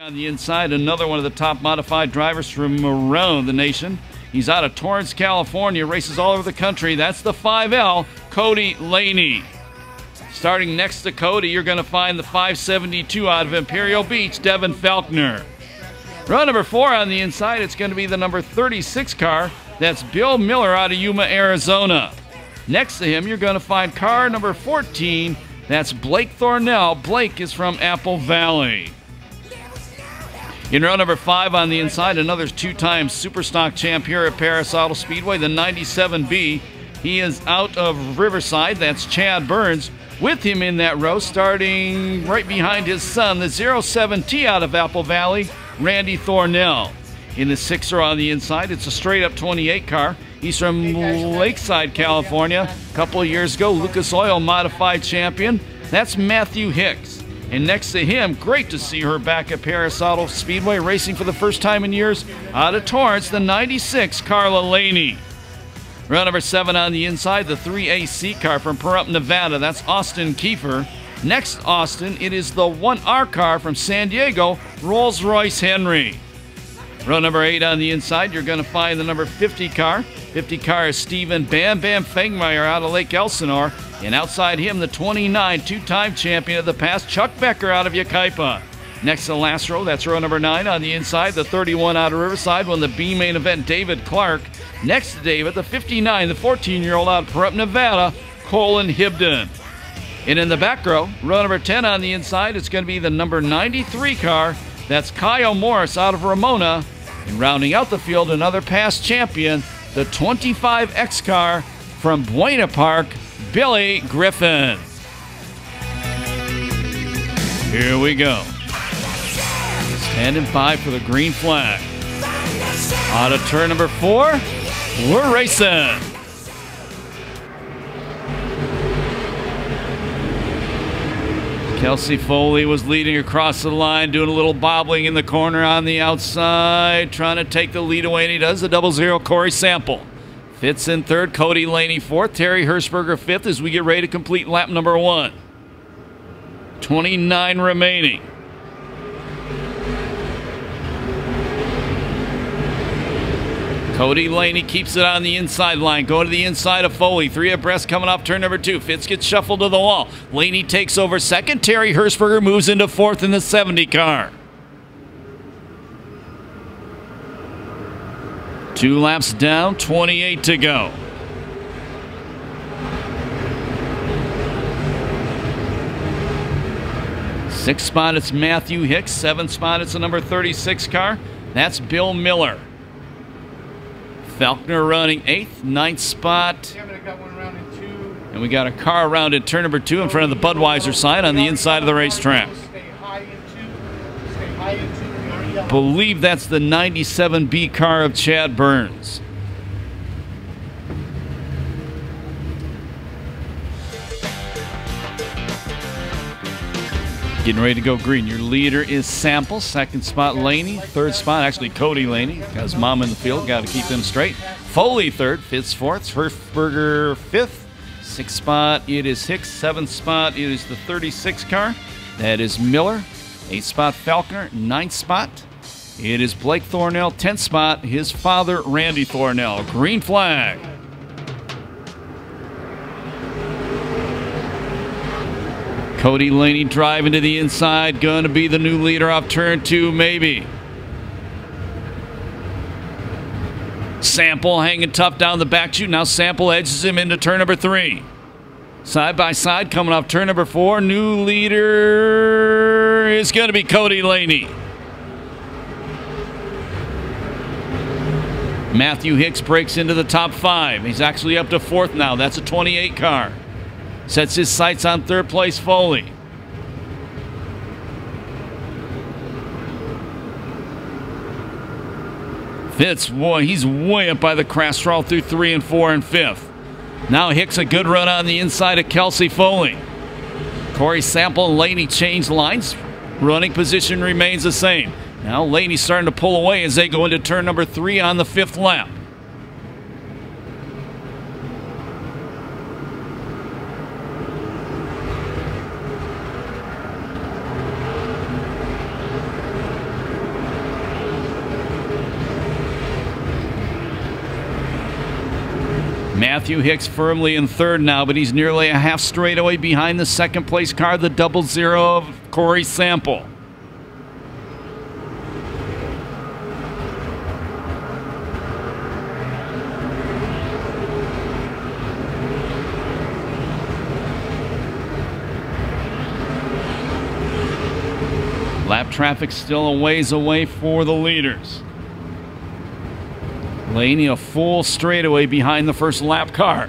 On the inside, another one of the top modified drivers from around the nation. He's out of Torrance, California, races all over the country. That's the 5L, Cody Laney. Starting next to Cody, you're going to find the 572 out of Imperial Beach, Devin Felkner. Row number four on the inside, it's going to be the number 36 car. That's Bill Miller out of Yuma, Arizona. Next to him, you're going to find car number 14. That's Blake Thornell. Blake is from Apple Valley. In row number five on the inside, another two time Superstock champ here at Perris Auto Speedway, the 97B. He is out of Riverside. That's Chad Burns. With him in that row, starting right behind his son, the 07T out of Apple Valley, Randy Thornell. In the sixth row on the inside, it's a straight up 28 car. He's from Lakeside, California. A couple of years ago, Lucas Oil modified champion. That's Matthew Hicks. And next to him, great to see her back at Auto Speedway racing for the first time in years out of Torrance, the 96 Carla Laney. Round number seven on the inside, the 3AC car from Pahrump, Nevada. That's Austin Kiefer. Next, Austin, it is the 1R car from San Diego, Rolls Royce Henry. Row number eight on the inside, you're going to find the number 50 car. 50 car is Steven Bam Bam Fangmeyer out of Lake Elsinore. And outside him, the 29 two time champion of the past, Chuck Becker out of Yucaipa. Next to last row, that's row number nine on the inside, the 31 out of Riverside won the B main event, David Clark. Next to David, the 59, the 14 year old out of Pahrump, Nevada, Kollin Hibdon. And in the back row, row number 10 on the inside, it's going to be the number 93 car. That's Kyle Morris out of Ramona. And rounding out the field, another past champion, the 25X car from Buena Park, Billy Griffin. Here we go. Standing by for the green flag. On to turn number four, we're racing. Kelsie Foley was leading across the line, doing a little bobbling in the corner on the outside, trying to take the lead away, and he does the double zero. Cory Sample fits in third, Cody Laney fourth, Terry Hershberger fifth as we get ready to complete lap number one. 29 remaining. Cody Laney keeps it on the inside line. Going to the inside of Foley. Three abreast coming off turn number two. Fitz gets shuffled to the wall. Laney takes over second. Terry Hershberger moves into fourth in the 70 car. Two laps down, 28 to go. Sixth spot, it's Matthew Hicks. Seventh spot, it's the number 36 car. That's Bill Miller. Felkner running eighth, ninth spot. And we got a car around at turn number two in front of the Budweiser sign on the inside of the racetrack. Believe that's the 97B car of Chad Burns. Getting ready to go green. Your leader is Sample. Second spot, Laney. Third spot, actually Cody Laney. Got his mom in the field. Got to keep them straight. Foley third. Fifth fourth. Hershberger fifth. Sixth spot, it is Hicks. Seventh spot, it is the 36 car. That is Miller. Eighth spot, Felkner. Ninth spot, it is Blake Thornell. Tenth spot, his father, Randy Thornell. Green flag. Cody Laney driving to the inside, going to be the new leader off turn two, maybe. Sample hanging tough down the back chute. Now Sample edges him into turn number three. Side by side coming off turn number four. New leader is going to be Cody Laney. Matthew Hicks breaks into the top five. He's actually up to fourth now. That's a 28 car. Sets his sights on third place Foley. Fitz, boy, he's way up by the crash straw through three and four and fifth. Now Hicks a good run on the inside of Kelsie Foley. Cory Sample and Laney change lines. Running position remains the same. Now Laney's starting to pull away as they go into turn number three on the fifth lap. Matthew Hicks firmly in third now, but he's nearly a half straightaway behind the second place car, the double zero of Cory Sample. Traffic still a ways away for the leaders. Laney a full straightaway behind the first lap car.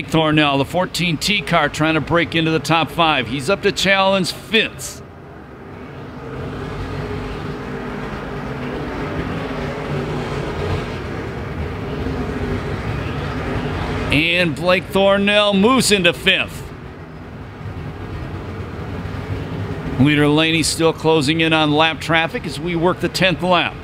Blake Thornell, the 14T car, trying to break into the top five. He's up to challenge Fitz. And Blake Thornell moves into fifth. Leader Laney still closing in on lap traffic as we work the 10th lap.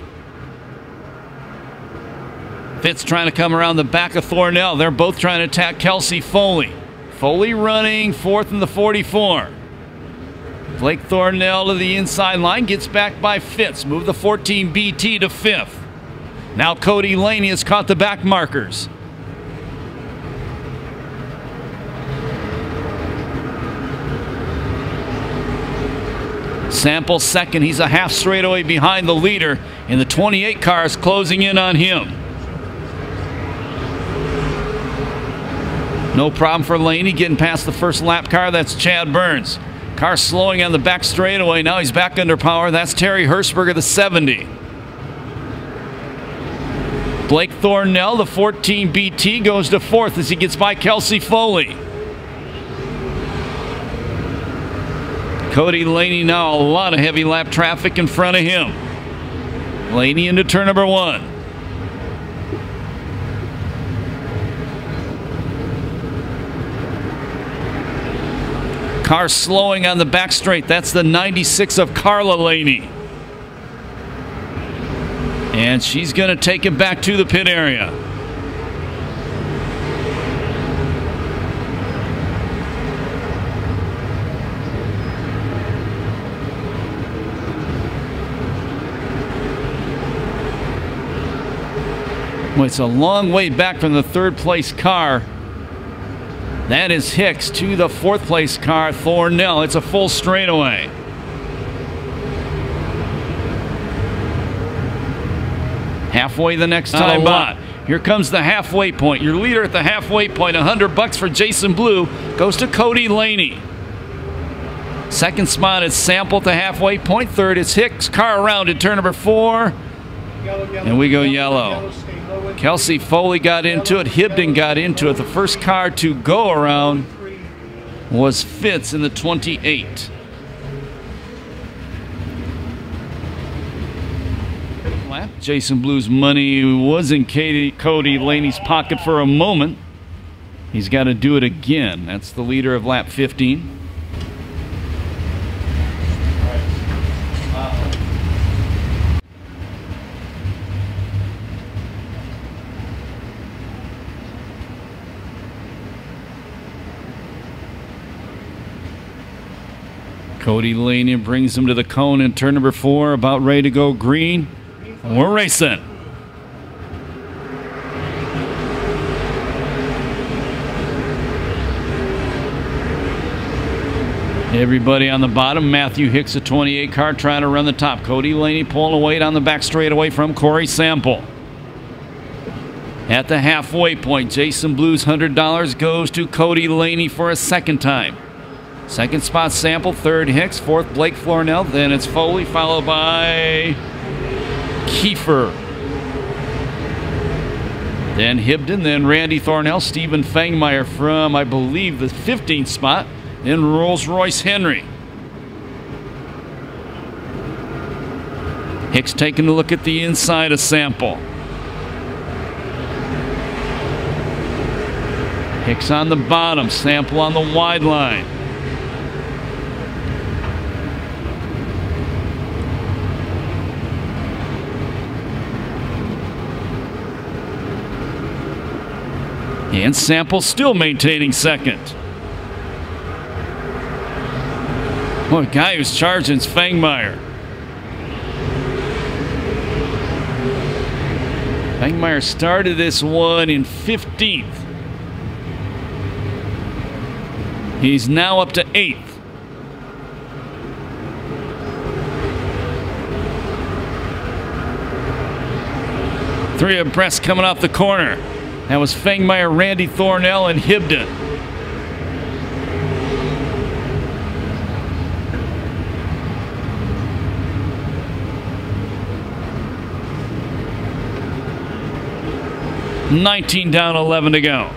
Fitz trying to come around the back of Thornell. They're both trying to attack Kelsie Foley. Foley running fourth in the 44. Blake Thornell to the inside line, gets back by Fitz. Move the 14 BT to fifth. Now Cody Laney has caught the back markers. Sample second. He's a half straightaway behind the leader, and the 28 car is closing in on him. No problem for Laney getting past the first lap car. That's Chad Burns. Car slowing on the back straightaway. Now he's back under power. That's Terry Hershberger, the 70. Blake Thornell, the 14 BT, goes to fourth as he gets by Kelsie Foley. Cody Laney now a lot of heavy lap traffic in front of him. Laney into turn number one. Car slowing on the back straight. That's the 96 of Carla Laney. And she's going to take it back to the pit area. Well, it's a long way back from the third place car. That is Hicks to the fourth place car, Thornell. It's a full straightaway. Halfway the next time by. Here comes the halfway point. Your leader at the halfway point, 100 bucks for Jason Blue, goes to Cody Laney. Second spot is Sample at the halfway point. Third is Hicks. Car around in turn number four. And we go yellow. Kelsie Foley got into it. Hibdon got into it. The first car to go around was Fitz in the 28. Jason Blue's money was in Katie, Cody Laney's pocket for a moment. He's got to do it again. That's the leader of lap 15. Cody Laney brings him to the cone in turn number four, about ready to go green. We're racing. Everybody on the bottom. Matthew Hicks, a 28 car, trying to run the top. Cody Laney pulling away down the back straightaway from Corey Sample. At the halfway point, Jason Blue's $100 goes to Cody Laney for a second time. Second spot Sample, third Hicks, fourth Blake Thornell, then it's Foley, followed by Kiefer. Then Hibdon, then Randy Thornell, Steven Fangmeyer from, I believe, the 15th spot, then Rolls Royce Henry. Hicks taking a look at the inside of Sample. Hicks on the bottom, Sample on the wide line. And Sample still maintaining second. What a guy who's charging is Fangmeyer. Fangmeyer started this one in 15th. He's now up to 8th. Three abreast coming off the corner. That was Fangmeyer, Randy Thornell, and Hibdon. Nineteen down, eleven to go.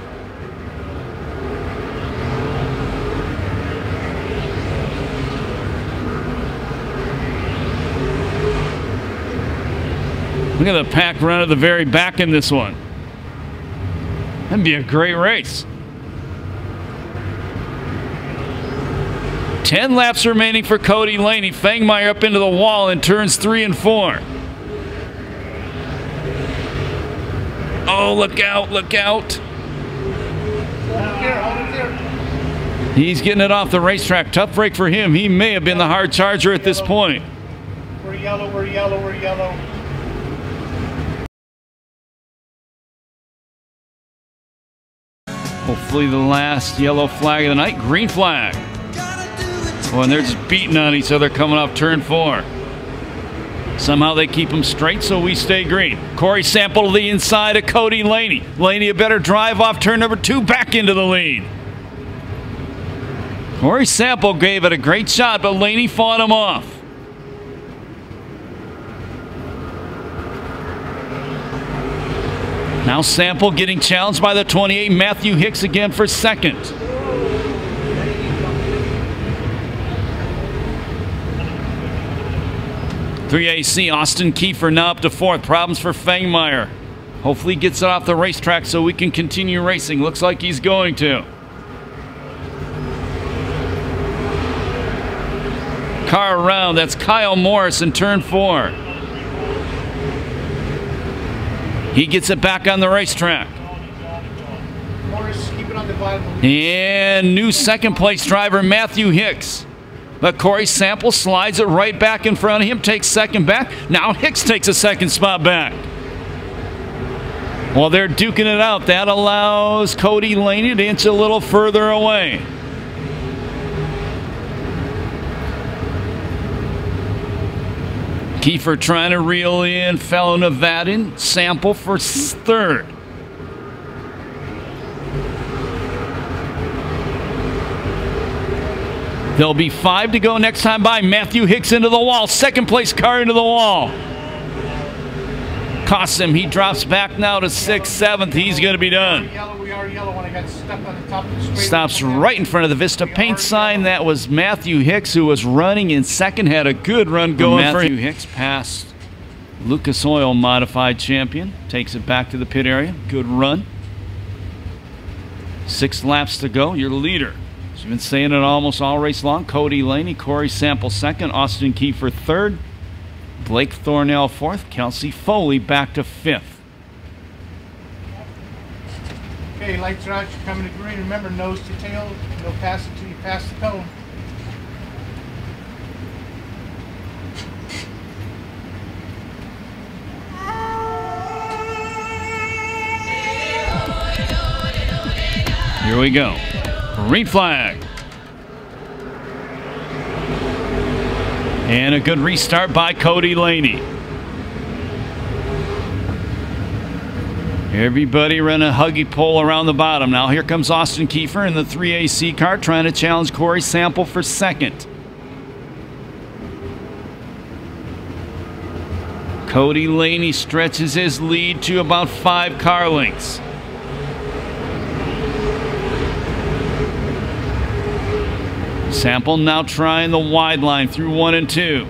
Look at the pack run at the very back in this one. That'd be a great race. 10 laps remaining for Cody Laney. Fangmeyer up into the wall in turns three and four. Oh, look out, look out. He's getting it off the racetrack. Tough break for him. He may have been the hard charger at this point. We're yellow, we're yellow, we're yellow. Hopefully the last yellow flag of the night. Green flag. Oh, and they're just beating on each other coming off turn four. Somehow they keep them straight, so we stay green. Cory Sample to the inside of Cody Laney. Laney a better drive off turn number two, back into the lead. Cory Sample gave it a great shot, but Laney fought him off. Now Sample getting challenged by the 28, Matthew Hicks again for second. Three AC Austin Kiefer now up to fourth. Problems for Fangmeyer. Hopefully he gets it off the racetrack so we can continue racing. Looks like he's going to. Car around. That's Kyle Morris in turn four. He gets it back on the racetrack. And new second place driver Matthew Hicks. But Cory Sample slides it right back in front of him, takes second back. Now Hicks takes a second spot back. While they're duking it out, that allows Cody Laney to inch a little further away. Kiefer trying to reel in fellow Nevadan. Sample for third. There'll be five to go next time by. Matthew Hicks into the wall. Second place car into the wall. Costs him. He drops back now to sixth, seventh. He's going to be done. Yellow, we are yellow when I got stuck on the top of the straight. Stops right in front of the Vista paint sign. That was Matthew Hicks, who was running in second. Had a good run going for Matthew Hicks past Lucas Oil modified champion. Takes it back to the pit area. Good run. Six laps to go. Your leader. You've been saying it almost all race long. Cody Laney, Cory Sample second, Austin Kiefer third, Blake Thornell fourth, Kelsie Foley back to fifth. Okay, lights are out, you're coming to green. Remember, nose to tail, no pass until you pass the cone. Here we go. Green flag. And a good restart by Cody Laney. Everybody running a huggy pole around the bottom. Now here comes Austin Kiefer in the 3AC car trying to challenge Cory Sample for second. Cody Laney stretches his lead to about five car lengths. Sample now trying the wide line through one and two.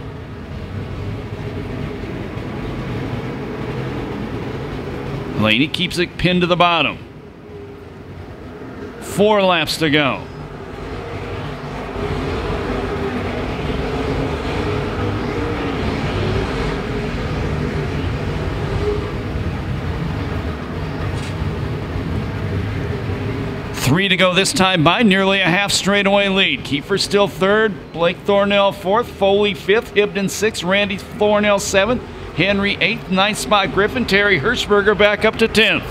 Laney keeps it pinned to the bottom. Four laps to go. Three to go this time by nearly a half straightaway lead. Kiefer still third, Blake Thornell fourth, Foley fifth, Hibdon sixth, Randy Thornell seventh, Henry eighth, ninth spot Griffin, Terry Hershberger back up to tenth.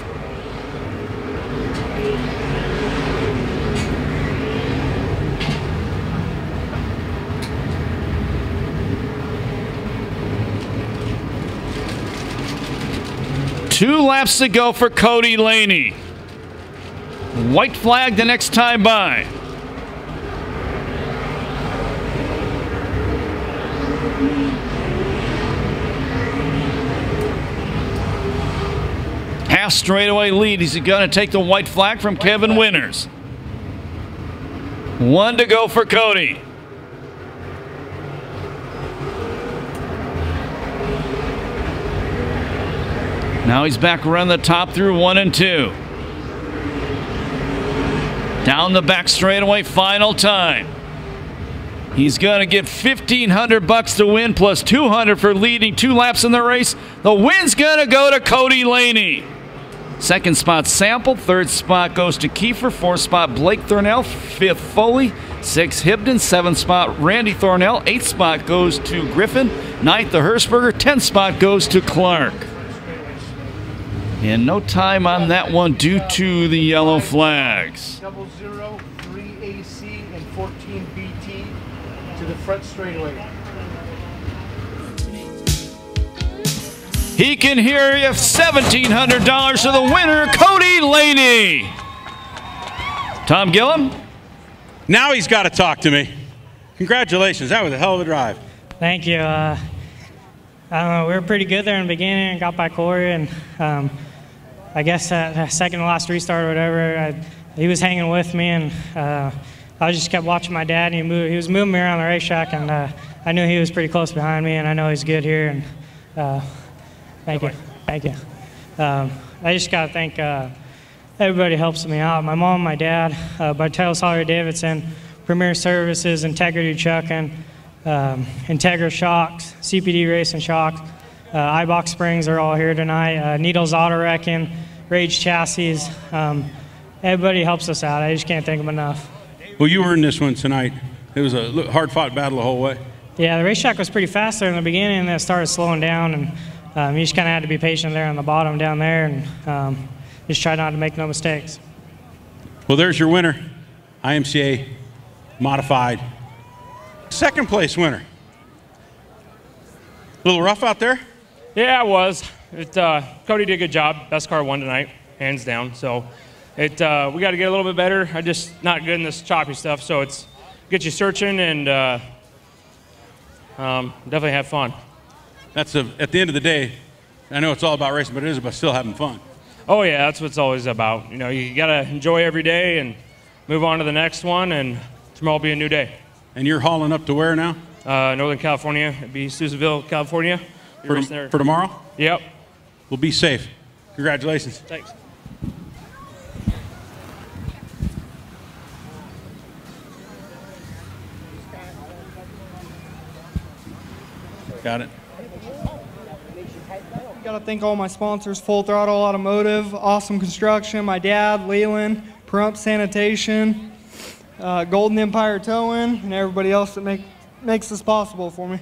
Two laps to go for Cody Laney. White flag the next time by. Half straightaway lead. He's going to take the white flag from Kevin Winters. One to go for Cody. Now he's back around the top through one and two. Down the back straightaway, final time. He's going to get 1500 bucks to win plus 200 for leading two laps in the race. The win's going to go to Cody Laney. Second spot Sample, third spot goes to Kiefer, fourth spot Blake Thornell, fifth Foley, sixth Hibdon, seventh spot Randy Thornell, eighth spot goes to Griffin, ninth the Hershberger, tenth spot goes to Clark. And no time on that one due to the yellow flags. Double zero, three AC, and 14 BT to the front straightaway. He can hear you $1,700 to the winner, Cody Laney. Tom Gillum? Now he's got to talk to me. Congratulations. That was a hell of a drive. Thank you. Uh, I don't know. We were pretty good there in the beginning and got by Cory, and um, I guess that second to last restart or whatever, I, he was hanging with me, and uh, I just kept watching my dad. And he, moved, he was moving me around the racetrack, and uh, I knew he was pretty close behind me, and I know he's good here. And uh, thank you, thank you. Um, I just got to thank uh, everybody helps me out. My mom, my dad, uh, Bartelos Harley-Davidson, Premier Services, Integrity Trucking, um, Integra Shocks, CPD Racing Shocks. Uh, iBox Springs are all here tonight. Uh, Needles Auto Wrecking, Rage Chassis. Um, everybody helps us out. I just can't thank them enough. Well, you earned this one tonight. It was a hard fought battle the whole way. Yeah, the racetrack was pretty fast there in the beginning, and then it started slowing down, and um, you just kind of had to be patient there on the bottom down there, and um, just try not to make no mistakes. Well, there's your winner, IMCA modified second place winner. A little rough out there. Yeah, it was. It, uh, Cody did a good job. Best car won tonight, hands down. So it, uh, we got to get a little bit better. I'm just not good in this choppy stuff. So it's get you searching and uh, um, definitely have fun. That's a, at the end of the day. I know it's all about racing, but it is about still having fun. Oh yeah, that's what it's always about. You know, you got to enjoy every day and move on to the next one, and tomorrow will be a new day. And you're hauling up to where now? Uh, Northern California. It'd be Susanville, California. For, for tomorrow? Yep. We'll be safe. Congratulations. Thanks. Got it. Got to thank all my sponsors Full Throttle Automotive, Awesome Construction, my dad, Leland, Pahrump Sanitation, uh, Golden Empire Towing, and everybody else that make, makes this possible for me.